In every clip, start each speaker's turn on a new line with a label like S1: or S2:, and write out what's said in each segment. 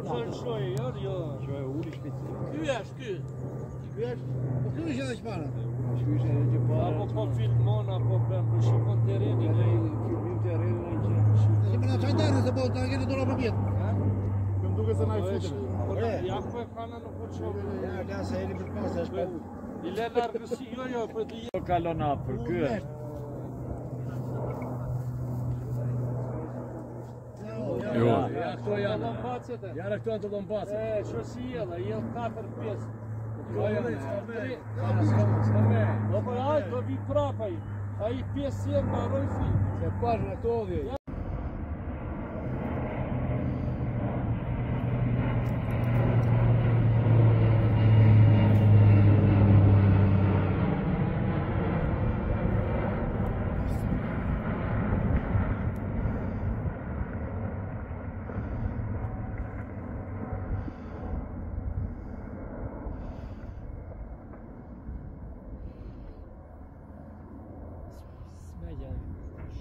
S1: shumë shumë shumë shumë jo Që uli shpitë Ky është ky Ky është po Ky është edhe që para edhe që Apo po filmon apo bëm po për shumë në terenin Ne filmim terenin e që Që më në të fajtarë se po të angeli dola për pjetë
S2: Që duke se na i po, fitë Ja ku e kana në po qëmë Ja ka se heli për
S3: pasë është për I le në jo jo për të Kalon apër, kërë
S2: Jo. Ja këto janë lombacet. Ja këto janë lombacet. E, çfarë si jela? Jo 4 pjesë. Jo, jo, jo. Po po, do vi prapaj. Ai pjesë e mbaroi fit. Se pa rëtodhje.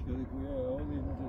S4: dedik bu ya oğlum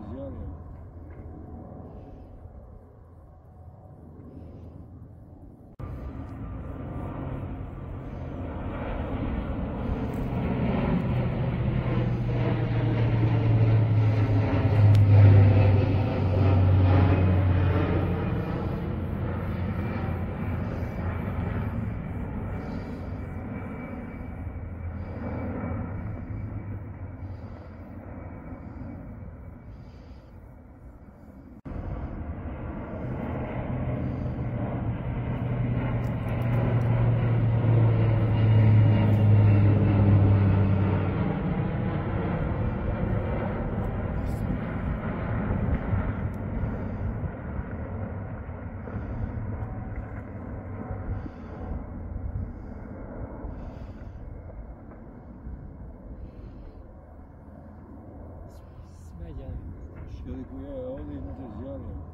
S4: Ele é onde nos